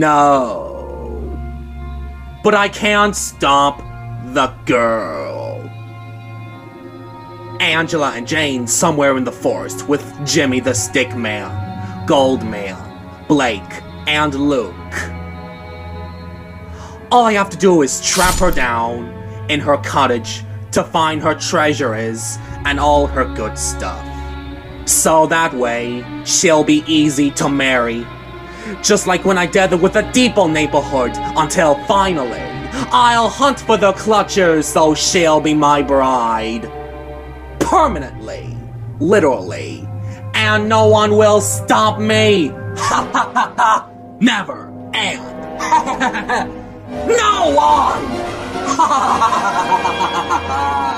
know. But I can't stop the girl. Angela and Jane somewhere in the forest with Jimmy the Stick Man, Goldman, Blake, and Luke. All I have to do is trap her down in her cottage to find her treasures and all her good stuff. So that way, she'll be easy to marry. Just like when I did with the Depot neighborhood until finally, I'll hunt for the clutchers so she'll be my bride. Permanently. Literally. And no one will stop me. Ha ha ha ha. Never. And. no one! Ha ha Ha ha ha ha ha ha!